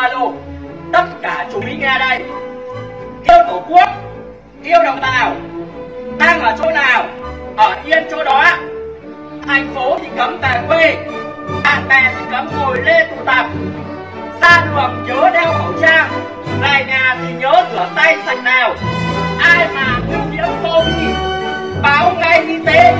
alo, tất cả chú ý nghe đây. Yêu tổ quốc, yêu đồng bào, đang ở chỗ nào, ở yên chỗ đó. Thành phố thì cấm về quê, bạn bè thì cấm ngồi lê tụ tập. Ra đường nhớ đeo khẩu trang về nhà thì nhớ rửa tay sạch nào. Ai mà nhiễm covid báo ngay y tế.